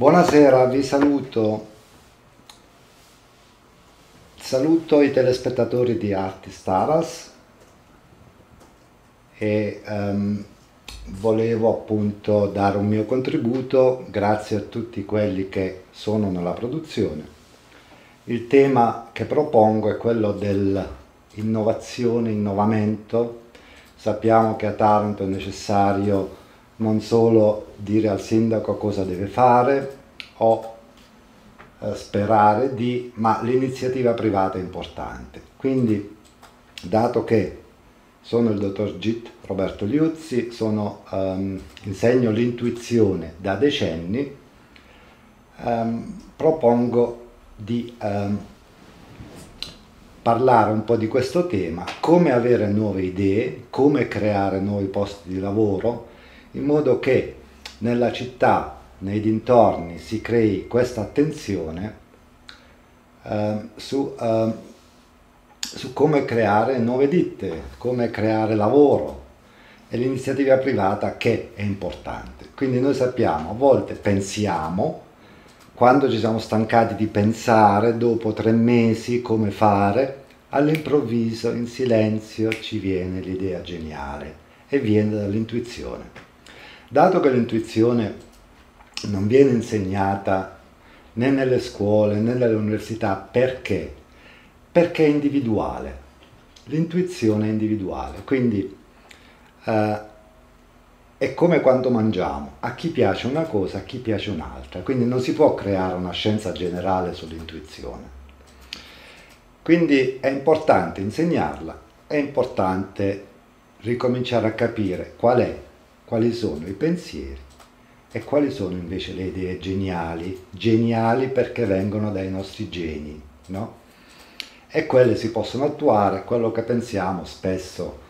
Buonasera, vi saluto. Saluto i telespettatori di Artist Aras e um, volevo appunto dare un mio contributo grazie a tutti quelli che sono nella produzione. Il tema che propongo è quello dell'innovazione, innovamento. Sappiamo che a Taranto è necessario non solo dire al sindaco cosa deve fare o eh, sperare di, ma l'iniziativa privata è importante. Quindi, dato che sono il dottor Git Roberto Liuzzi, sono, um, insegno l'intuizione da decenni, um, propongo di um, parlare un po' di questo tema, come avere nuove idee, come creare nuovi posti di lavoro, in modo che nella città, nei dintorni, si crei questa attenzione eh, su, eh, su come creare nuove ditte, come creare lavoro e l'iniziativa privata che è importante. Quindi noi sappiamo, a volte pensiamo, quando ci siamo stancati di pensare, dopo tre mesi come fare, all'improvviso, in silenzio, ci viene l'idea geniale e viene dall'intuizione. Dato che l'intuizione non viene insegnata né nelle scuole né nelle università, perché? Perché è individuale. L'intuizione è individuale, quindi eh, è come quando mangiamo, a chi piace una cosa, a chi piace un'altra, quindi non si può creare una scienza generale sull'intuizione. Quindi è importante insegnarla, è importante ricominciare a capire qual è quali sono i pensieri e quali sono invece le idee geniali, geniali perché vengono dai nostri geni, no? E quelle si possono attuare, quello che pensiamo spesso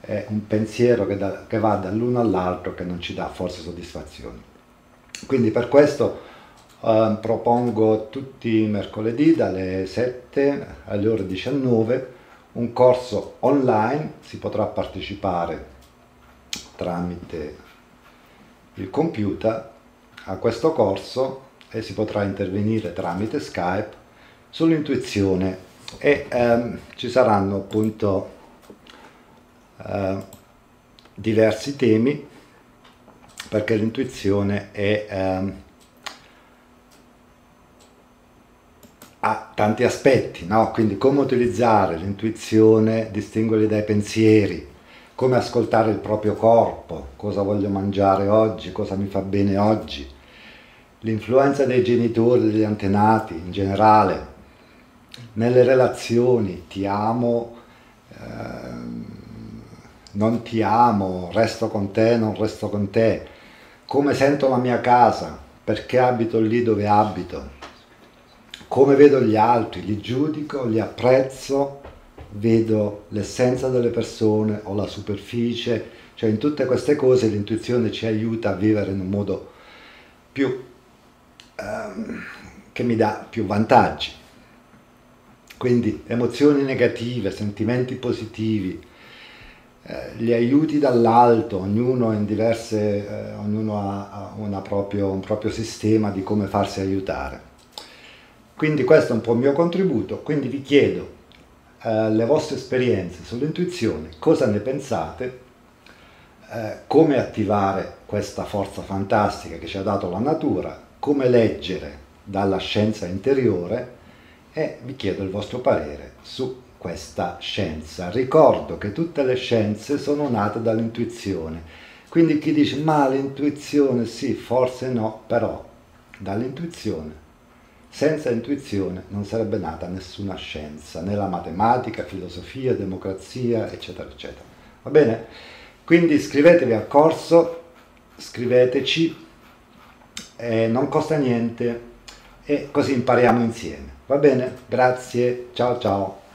è un pensiero che, da, che va dall'uno all'altro che non ci dà forse soddisfazioni. Quindi per questo eh, propongo tutti i mercoledì dalle 7 alle ore 19 un corso online, si potrà partecipare tramite il computer a questo corso e si potrà intervenire tramite Skype sull'intuizione e ehm, ci saranno appunto eh, diversi temi perché l'intuizione è, ehm, ha tanti aspetti, no? quindi come utilizzare l'intuizione, distinguerli dai pensieri, come ascoltare il proprio corpo, cosa voglio mangiare oggi, cosa mi fa bene oggi, l'influenza dei genitori, degli antenati in generale, nelle relazioni, ti amo, eh, non ti amo, resto con te, non resto con te, come sento la mia casa, perché abito lì dove abito, come vedo gli altri, li giudico, li apprezzo vedo l'essenza delle persone o la superficie, cioè in tutte queste cose l'intuizione ci aiuta a vivere in un modo più ehm, che mi dà più vantaggi. Quindi emozioni negative, sentimenti positivi, eh, gli aiuti dall'alto, ognuno, diverse, eh, ognuno ha, ha proprio, un proprio sistema di come farsi aiutare. Quindi questo è un po' il mio contributo, quindi vi chiedo eh, le vostre esperienze sull'intuizione, cosa ne pensate, eh, come attivare questa forza fantastica che ci ha dato la natura, come leggere dalla scienza interiore? E vi chiedo il vostro parere su questa scienza. Ricordo che tutte le scienze sono nate dall'intuizione, quindi chi dice ma l'intuizione sì, forse no, però dall'intuizione senza intuizione non sarebbe nata nessuna scienza, né la matematica, filosofia, democrazia, eccetera, eccetera. Va bene? Quindi iscrivetevi al corso, scriveteci, eh, non costa niente e così impariamo insieme. Va bene? Grazie, ciao ciao.